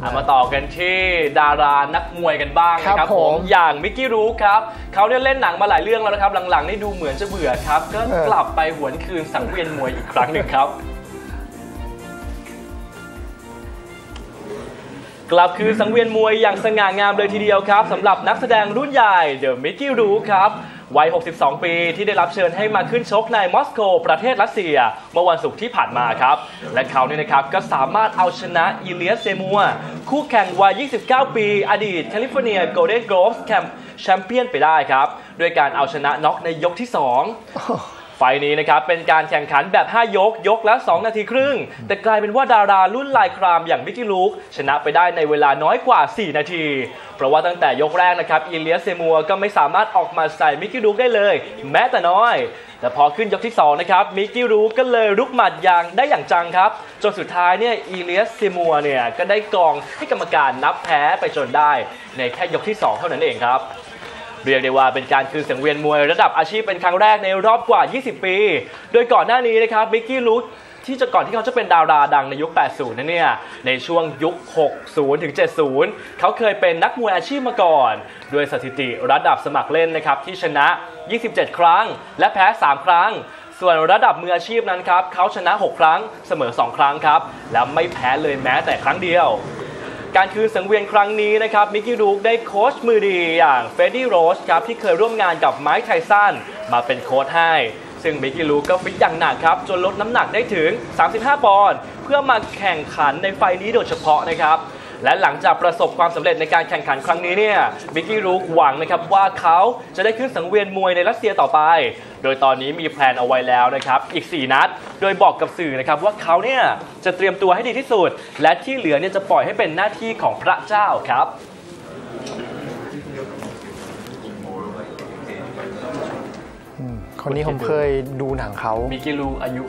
เอามาต่อกันที่ดารานักมวยกันบ้างนะคครัรับบผผมมอย่างมิกกี้รูครับเขาเนี่ยเล่นหนังมาหลายเรื่องแล้วนะครับหลังๆนี่ดูเหมือนจะเบื่อครับก็เออกลับไปหวนคืนสังเวียนมวยอีกครั้งหนึ่งครับ กลับคือสังเวียนมวยอย่างสง่างามเลยทีเดียวครับสำหรับนักแสดงรุ่นใหญ่เดอะมิกกี้รูครับวัย 62 ปีที่ได้รับเชิญให้มาขึ้นชกในมอสโก ประเทศรัสเซีย เมื่อวันศุกร์ที่ผ่านมาครับ และเขาเนี่ยนะครับก็สามารถเอาชนะเอลเลียต ซีมัวร์ คู่แข่งวัย 29 ปี อดีต California Golden Gloves Champion ไปได้ครับ ด้วยการเอาชนะน็อกในยกที่ 2 ไฟต์นี้นะครับเป็นการแข่งขันแบบ 5 ยกยกละ2นาทีครึ่ง แต่กลายเป็นว่าดารารุ่นลายครามอย่างมิกกี้ รูร์กชนะไปได้ในเวลาน้อยกว่า 4 นาที เพราะว่าตั้งแต่ยกแรกนะครับเอลเลียต ซีมัวร์ก็ไม่สามารถออกมาใส่มิกกี้ รูร์กได้เลย แม้แต่น้อย แต่พอขึ้นยกที่ 2 นะครับมิกกี้ลูกก็เลยรุกหมัดยางได้อย่างจังครับจนสุดท้ายเนี่ยอีเลียสเซมัวเนี่ยก็ได้กองให้กรรมการนับแพ้ไปจนได้ ในแค่ยกที่ 2 เท่านั้นเองครับ เรียกได้ว่าเป็นการคืนสังเวียนมวยระดับอาชีพเป็นครั้งแรกในรอบกว่า 20 ปี โดยก่อนหน้านี้นะครับบิกกี้ลูที่จะก่อนที่เขาจะเป็นดาราดังในยุค 80นั่นเนี่ย ในช่วงยุค 60 ถึง 70 เขาเคยเป็นนักมวยอาชีพมาก่อน ด้วยสถิติระดับสมัครเล่นนะครับที่ชนะ 27 ครั้ง และแพ้ 3 ครั้ง ส่วนระดับมืออาชีพนั้นครับเขาชนะ 6 ครั้งเสมอ 2 ครั้งครับ และไม่แพ้เลยแม้แต่ครั้งเดียว การคืนสังเวียนครั้งนี้นะครับมิกกี้รูร์กได้โค้ชมือดีอย่างเฟรดดี้โรชครับที่เคยร่วมงานกับไมค์ไทสันมาเป็นโค้ชให้ ซึ่งมิกกี้รูร์กก็ฟิตอย่างหนักครับ จนลดน้ำหนักได้ถึง 35 ปอนด์เพื่อมาแข่งขันในไฟต์นี้โดยเฉพาะนะครับ และหลังจากประสบความสำเร็จในการแข่งขันครั้งนี้เนี่ยมิกกี้รูกหวังนะครับว่าเขาจะได้ขึ้นสังเวียนมวยในรัสเซียต่อไป โดยตอนนี้มีแพลนเอาไว้แล้วนะครับอีก 4 นัด โดยบอกกับสื่อนะครับว่าเขาเนี่ยจะเตรียมตัวให้ดีที่สุด และที่เหลือเนี่ยจะปล่อยให้เป็นหน้าที่ของพระเจ้าครับ คนนี้ผมเคยดูหนังเขามิกกี้รูอายุ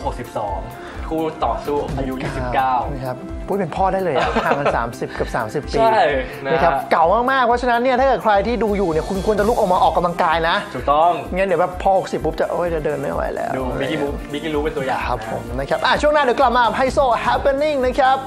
62 คู่ต่อสู้อายุ 29นะครับปุ้ยเป็นพ่อได้เลยอะห่างกัน 30 กับ 30 ปีใช่นะนะครับเก่ามากๆ เพราะฉะนั้นเนี่ยถ้าเกิดใครที่ดูอยู่เนี่ยคุณควรจะลุกออกมาออกกำลังกายนะ ถูกต้องงั้นเดี๋ยวแบบพอ 60 ปุ๊บจะโอ้ยจะเดินไม่ไหวแล้ว ดูมิกกี้รูมิกกี้รูเป็นตัวอย่างครับผมนะครับอะช่วงหน้าเดี๋ยวกลับมาไฮโซ happening นะครับ